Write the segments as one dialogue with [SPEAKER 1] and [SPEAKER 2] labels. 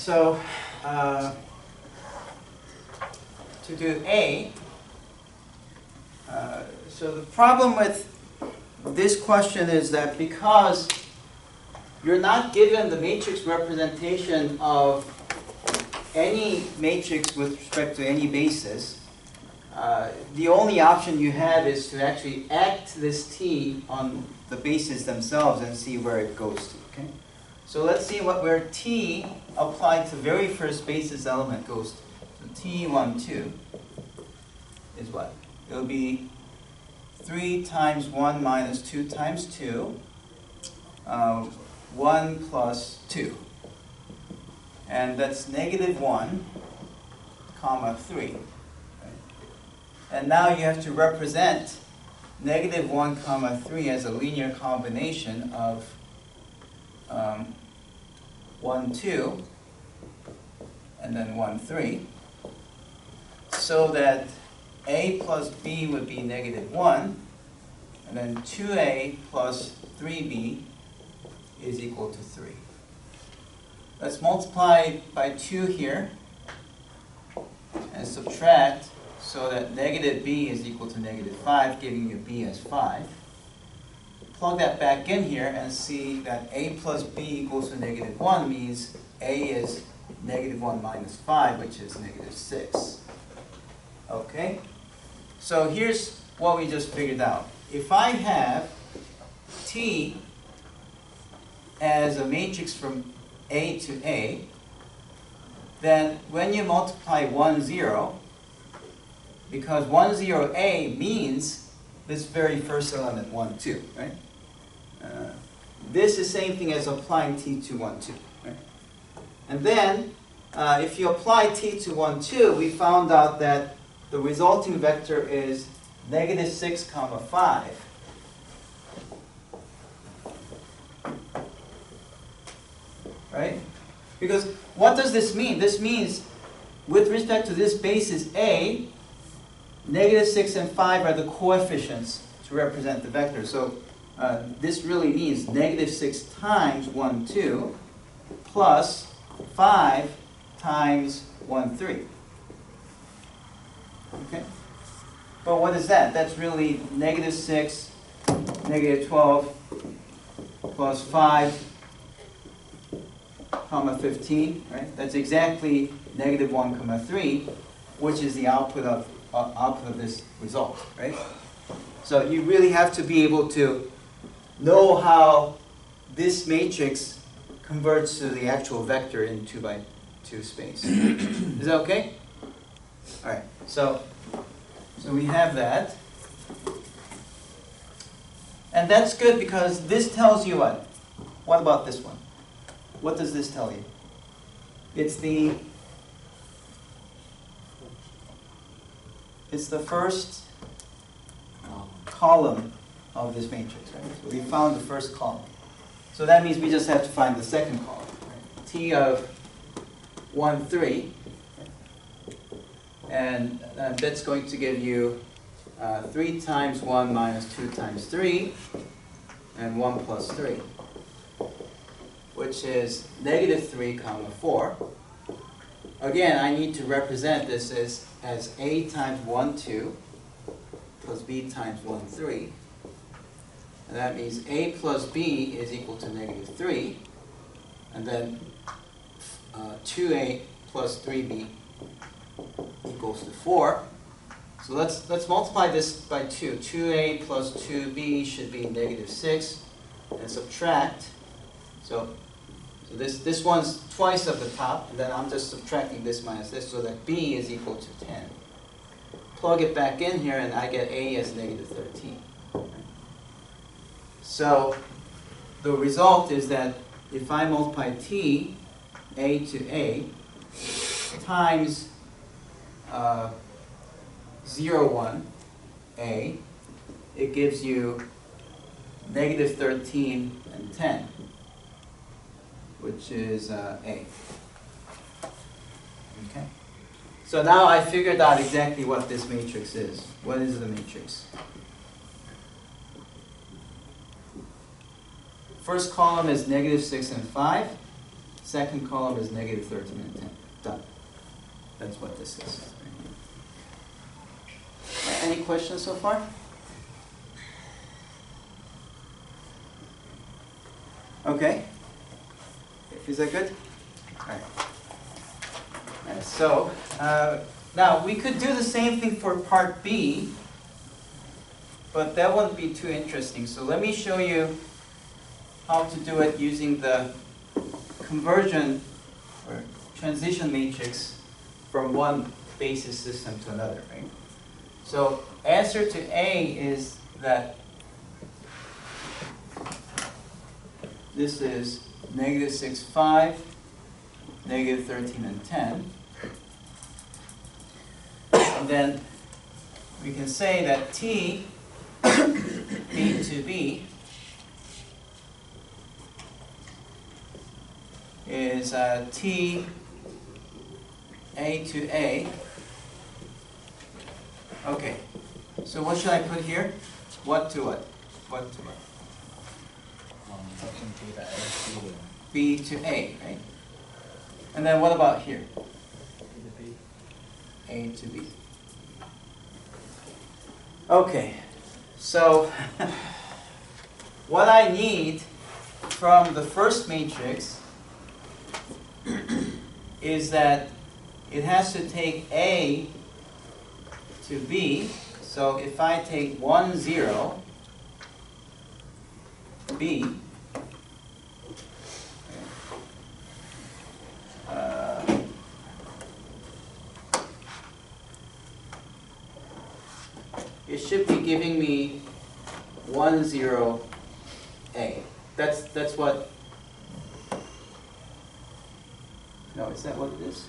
[SPEAKER 1] so uh, to do A, uh, so the problem with this question is that because you're not given the matrix representation of any matrix with respect to any basis, uh, the only option you have is to actually act this T on the bases themselves and see where it goes to. Okay? So let's see what where T applied to very first basis element goes. So T1, 2 is what? It'll be 3 times 1 minus 2 times 2, uh, 1 plus 2. And that's negative 1, comma 3. And now you have to represent negative 1 comma 3 as a linear combination of um, 1, 2, and then 1, 3, so that a plus b would be negative 1, and then 2a plus 3b is equal to 3. Let's multiply by 2 here and subtract so that negative b is equal to negative 5, giving you b as 5. Plug that back in here and see that a plus b equals to negative 1 means a is negative 1 minus 5, which is negative 6. Okay? So here's what we just figured out. If I have T as a matrix from A to A, then when you multiply 1, 0, because 1, 0, A means this very first element, 1, 2, right? Uh, this is same thing as applying T to 1, 2, right? And then, uh, if you apply T to 1, 2, we found out that the resulting vector is negative 6 comma 5. Right? Because what does this mean? This means with respect to this basis A, negative 6 and 5 are the coefficients to represent the vector. So uh, this really means negative 6 times 1, 2 plus 5 times 1, 3. Okay? But what is that? That's really negative 6, negative 12, plus 5, comma 15, right? That's exactly negative 1, comma 3, which is the output of, uh, output of this result, right? So you really have to be able to know how this matrix converts to the actual vector in 2 by 2 space. is that okay? All right, so, so we have that. And that's good because this tells you what? What about this one? What does this tell you? It's the it's the first column of this matrix, right? So we found the first column. So that means we just have to find the second column. Right? T of 1, 3 and uh, that's going to give you uh, 3 times 1 minus 2 times 3, and 1 plus 3, which is negative 3 comma 4. Again, I need to represent this as, as a times 1, 2, plus b times 1, 3. And that means a plus b is equal to negative 3, and then uh, 2a plus 3b equals to 4. So let's, let's multiply this by 2. 2a plus 2b should be negative 6. And subtract. So, so this, this one's twice of the top, and then I'm just subtracting this minus this, so that b is equal to 10. Plug it back in here, and I get a as negative 13. So the result is that if I multiply t, a to a, times uh, 0, 1, a, it gives you negative 13 and 10, which is uh, a. Okay. So now I figured out exactly what this matrix is. What is the matrix? First column is negative 6 and 5. second column is negative 13 and 10. Done. That's what this is. Any questions so far? Okay. Is that good? All right. So, uh, now we could do the same thing for part B, but that wouldn't be too interesting. So let me show you how to do it using the conversion or transition matrix from one basis system to another, right? So answer to A is that this is negative 6, 5, negative 13, and 10. And then we can say that T, B to B, is uh, T A to A. Okay, so what should I put here? What to what? What to what?
[SPEAKER 2] Um, something to A to
[SPEAKER 1] B to A, right? And then what about here? A to B. Okay, so what I need from the first matrix is that it has to take A to B. So if I take 1, 0, B, uh, it should be giving me 1, 0, A. That's, that's what no, is that what it is?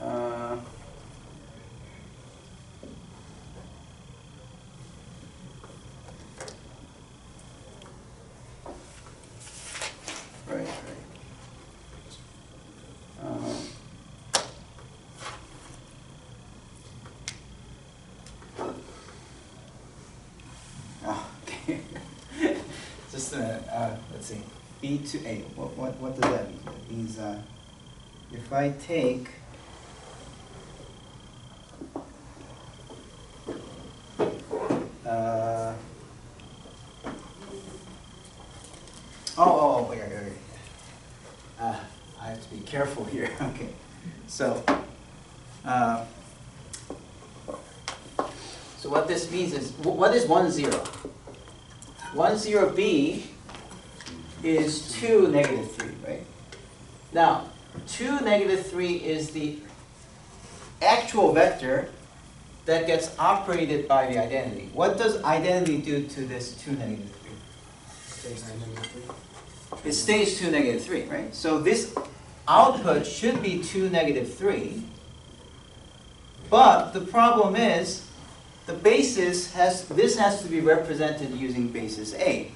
[SPEAKER 1] Uh, Right, right. Um, oh, okay. Just a minute, uh, let's see. B to A, what, what, what does that mean? Means, uh, if I take uh, oh, oh, wait, wait, wait. Uh, I have to be careful here, okay. So, uh, so what this means is, wh- what is one zero? One zero B is two negative three, right? Now, two negative three is the actual vector that gets operated by the identity. What does identity do to this two negative three? It stays two negative three, right? So this output should be two negative three. But the problem is, the basis has, this has to be represented using basis A.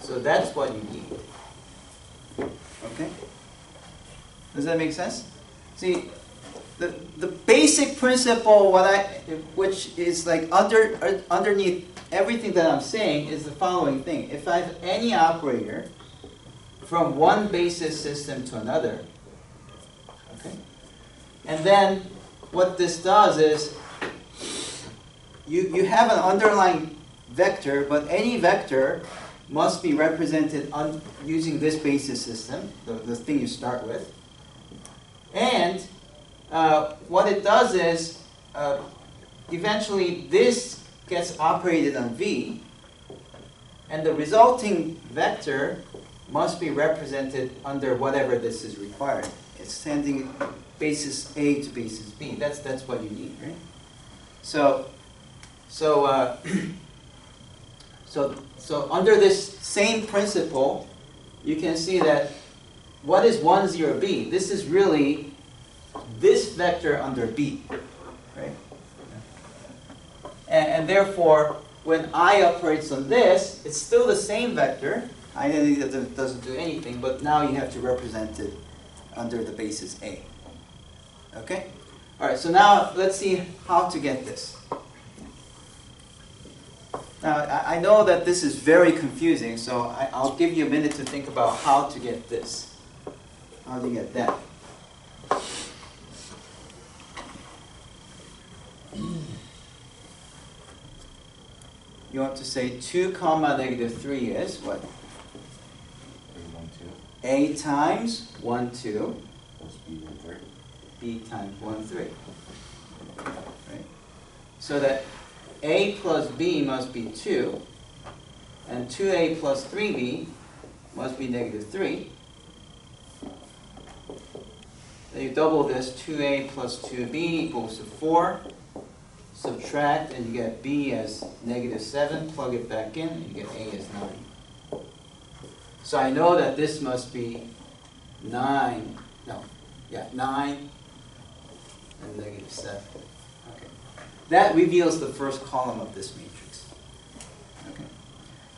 [SPEAKER 1] So that's what you need. Okay? Does that make sense? See, the, the basic principle, what I, which is like under, underneath everything that I'm saying, is the following thing. If I have any operator from one basis system to another, okay, and then what this does is you, you have an underlying vector, but any vector must be represented using this basis system, the, the thing you start with. And uh, what it does is, uh, eventually this gets operated on V, and the resulting vector must be represented under whatever this is required. It's sending basis A to basis B. That's, that's what you need, right? So, so, uh, so, so under this same principle, you can see that what is 1, 0, b? This is really this vector under b, right? And, and therefore, when i operates on this, it's still the same vector. I doesn't, doesn't do anything, but now you have to represent it under the basis a. Okay? All right, so now let's see how to get this. Now, I, I know that this is very confusing, so I, I'll give you a minute to think about how to get this. How to get that. You want to say two comma negative three is what?
[SPEAKER 3] Three, one, two,
[SPEAKER 1] A times one, two,
[SPEAKER 3] plus B, one, three.
[SPEAKER 1] B times one, three. Right? So that a plus b must be 2, and 2a plus 3b must be negative 3. Then you double this, 2a plus 2b equals to 4. Subtract, and you get b as negative 7. Plug it back in, and you get a as 9. So I know that this must be 9, no, yeah, 9 and negative 7. That reveals the first column of this matrix. Okay.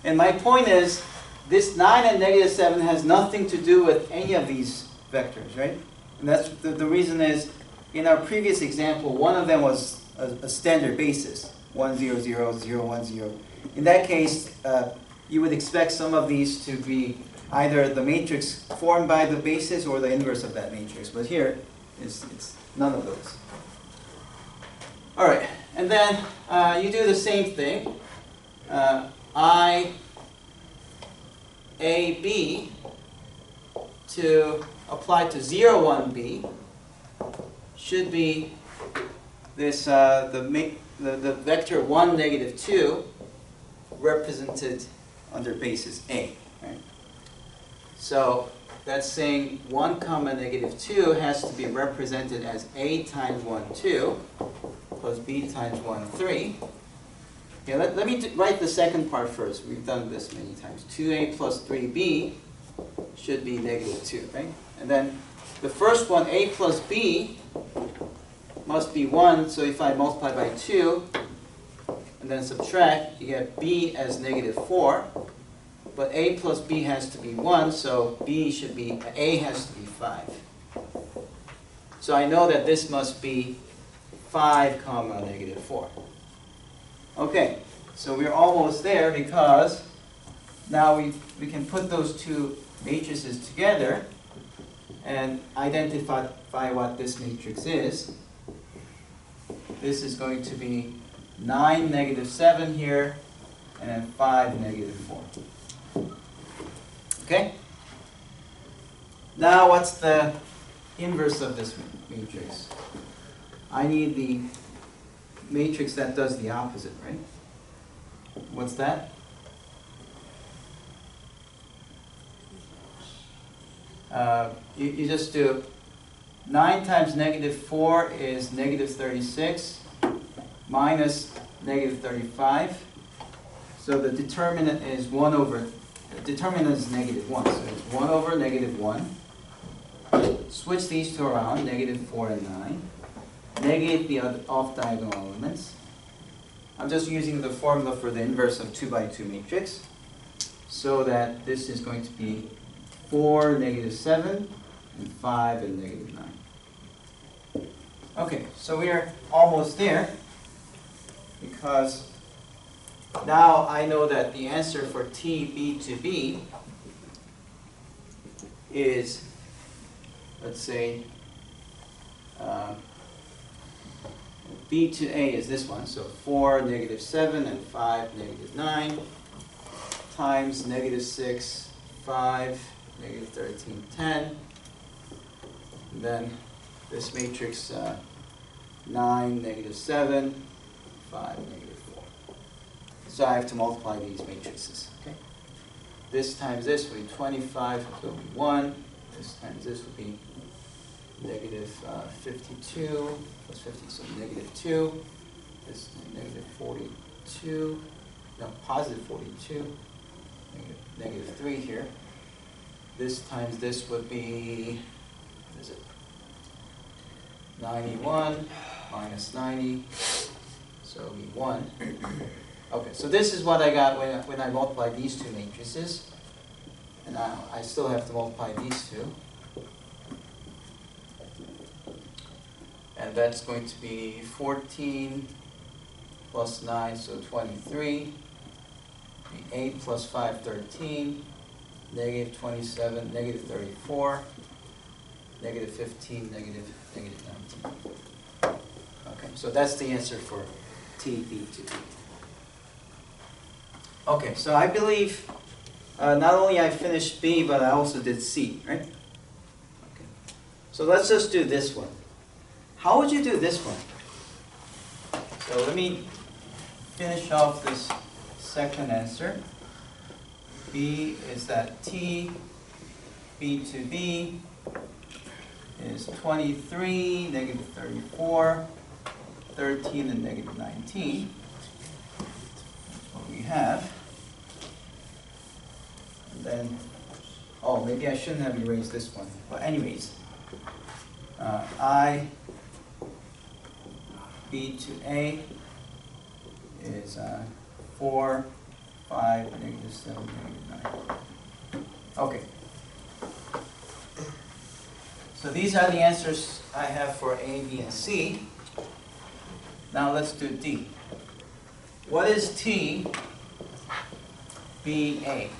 [SPEAKER 1] And my point is, this nine and negative seven has nothing to do with any of these vectors, right? And that's, the, the reason is, in our previous example, one of them was a, a standard basis, one, zero, zero, zero, one, zero. In that case, uh, you would expect some of these to be either the matrix formed by the basis or the inverse of that matrix. But here, it's, it's none of those. All right, and then uh, you do the same thing. Uh, I, A, B to apply to 0, 1, B should be this, uh, the, the, the vector 1, negative 2 represented under basis A. Right? So that's saying 1 comma negative 2 has to be represented as A times 1, 2 plus B times 1, 3. Okay, let, let me write the second part first. We've done this many times. 2A plus 3B should be negative 2, right? And then the first one, A plus B, must be 1. So if I multiply by 2 and then subtract, you get B as negative 4. But A plus B has to be 1, so B should be, A has to be 5. So I know that this must be 5 comma negative 4. Okay, so we're almost there because now we, we can put those two matrices together and identify by what this matrix is. This is going to be 9, negative 7 here, and then 5, negative 4. Okay? Now what's the inverse of this matrix? I need the matrix that does the opposite, right? What's that? Uh, you, you just do 9 times negative 4 is negative 36 minus negative 35. So the determinant is 1 over, the determinant is negative 1. So it's 1 over negative 1. Switch these two around, negative 4 and 9. Negate the off diagonal elements. I'm just using the formula for the inverse of 2 by 2 matrix. So that this is going to be 4, negative 7, and 5, and negative 9. Okay, so we are almost there because now I know that the answer for T B to B is, let's say, uh, B to A is this one, so 4, negative 7, and 5, negative 9, times negative 6, 5, negative 13, 10. And then this matrix, uh, 9, negative 7, 5, negative 4. So I have to multiply these matrices, okay? This times this will be 25, will be 1. This times this will be negative uh, 52 plus 50, so negative 2. This negative 42, no, positive 42, negative, negative 3 here. This times this would be, what is it? 91 minus 90, so it'll be 1. Okay, so this is what I got when, I- when I multiply these two matrices. And now I still have to multiply these two. And that's going to be 14 plus 9, so 23. be eight plus five, thirteen, negative twenty-seven, negative thirty-four, negative fifteen, negative, negative nineteen. Okay, so that's the answer for t b2b Okay, so I believe, uh, not only I finished B, but I also did C, right? Okay. So let's just do this one. How would you do this one? So let me finish off this second answer. B is that T, B to B is twenty-three, negative thirty-four, thirteen, and negative nineteen. That's what we have. And then, oh, maybe I shouldn't have erased this one, but anyways. Uh, I, B to A is, uh, four, five, negative seven, negative nine. Okay. So these are the answers I have for A, B, and C. Now let's do D. What is T, B, A?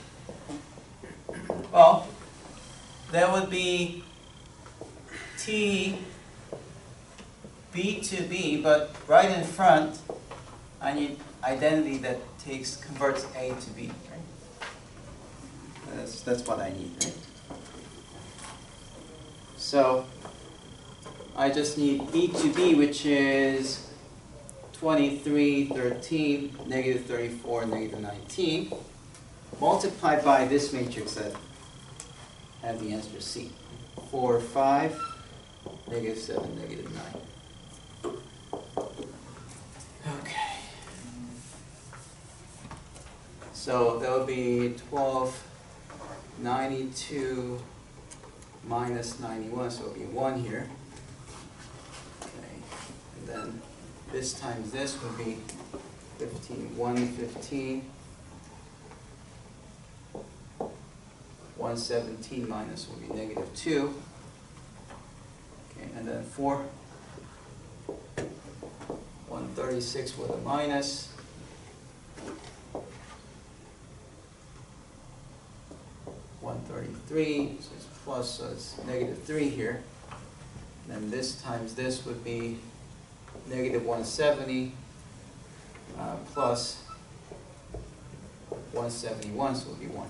[SPEAKER 1] Well, that would be T, B to B, but right in front, I need identity that takes converts A to B. Right? That's that's what I need. Right? So I just need B to B, which is 23, 13, negative 34, negative 19, multiplied by this matrix that had the answer C. 4, 5, negative 7, negative 9. So that would be twelve ninety-two minus ninety-one, so it'll be one here. Okay, and then this times this would be fifteen, one fifteen. One seventeen minus will be negative two. Okay, and then four. One thirty-six with a minus. 3, so it's plus, so it's negative 3 here. Then this times this would be negative 170 uh, plus 171, so it would be 1.